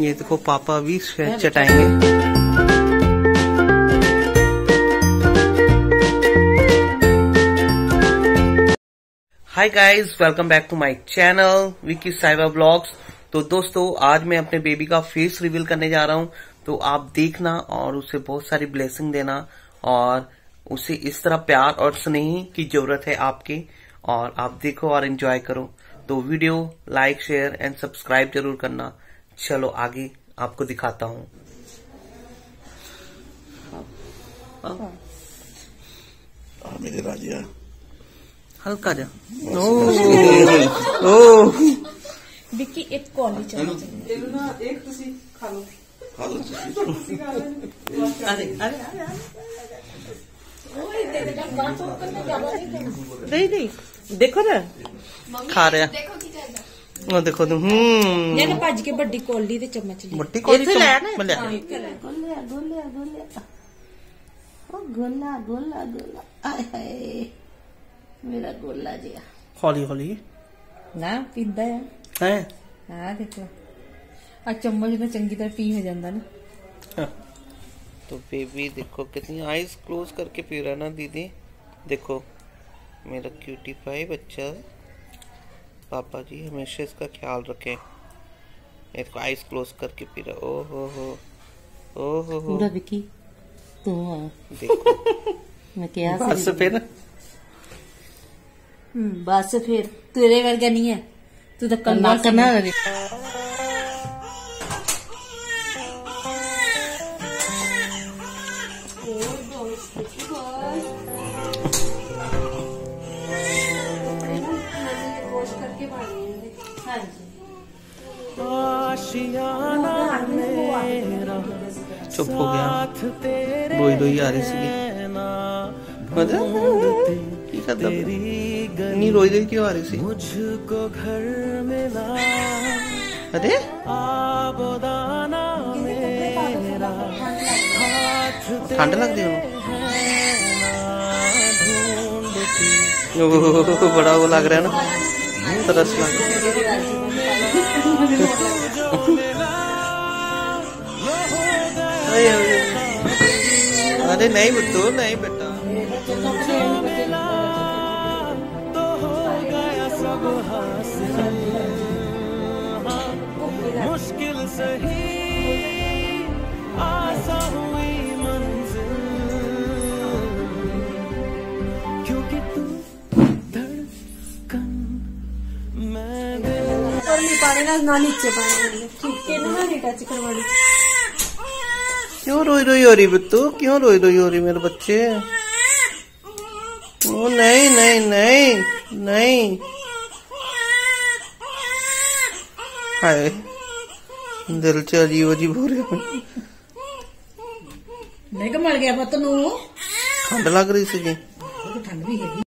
ये देखो पापा भी चटाएँगे। Hi guys welcome back to my channel Vicky Saiba vlogs तो दोस्तों, आज मैं अपने बेबी का फेस रिवील करने जा रहा हूँ। तो आप देखना और उसे बहुत सारी ब्लेसिंग देना और उसे इस तरह प्यार और स्नेह की ज़रूरत है आपके और आप देखो और एंजॉय करो। तो video like share and subscribe ज़रूर करना। चलो आगे आपको दिखाता हूँ। हाँ, मेरे राजिया हल्का जा। ओ ओ विक्की एक कॉली चाहिए एक तुसी खा लो। खा लो अरे अरे अरे। नहीं नहीं। देखो ना। खा रहे हैं। ਉਹ ਦੇਖੋ ਤੂੰ ਹੂੰ ਜੇ ਨਾ ਭੱਜ ਕੇ ਵੱਡੀ ਕੌਲੀ ਤੇ ਚਮਚ ਲਈ ਮੱਟੀ ਕੋਲੀ ਇੱਥੇ ਲੈ ਨਾ ਮੈਂ ਲਿਆ। ਹਾਂ, ਇੱਥੇ ਲੈ ਗੋਲਿਆ ਗੋਲਿਆ ਗੋਲਿਆ ਉਹ ਗੋਲਾ ਗੋਲਾ ਗੋਲਾ ਆਏ ਹਾਏ ਮੇਰਾ ਗੋਲਾ ਜਿਹਾ ਹੌਲੀ ਹੌਲੀ ਨਾ ਪੀਂਦਾ ਆ ਹੈ ਆ ਦੇਖੋ ਆ ਚਮਚ ਨਾਲ ਚੰਗੀ ਤਰ੍ਹਾਂ ਪੀ ਹੋ ਜਾਂਦਾ ਨਾ तो बेबी देखो कितनी आईज क्लोज करके पी रहा है ना दीदी देखो मेरा क्यूटी पाई बच्चा पापा जी हमेशा इसका ख्याल रखें। इसको आइस क्लोज करके पी रहे ओहो हो ओहो हो। विकी तू देखो। मैं क्या बस फिर? हम्म, बस फिर। तेरे करके नहीं है। तू तो करना करना चुप हो गया। डोई डोई आ रही मतलब नहीं रोई रोई क्यों आ रही मुझको घर अरे? मेरा ठंड लगती हो। बड़ा वो लग रहा है ना। तरस लग रहा अरे नहीं बुद्धू नहीं बेटा। मुश्किल सही ಅಲ್ಲಿ ಪಾಡಿನ ನಾನು ಇಚ್ಛೆ ಪಾಡಿನ क्यों रोई रोई हो रही बत्तू क्यों रोई रोई हो रही मेरे बच्चे? ओ नहीं नहीं नहीं नहीं। हाय दिल से अजीब अजीब हो। रहा नहीं गया बत्तू ठंड लग रही सी तो ठंड भी है।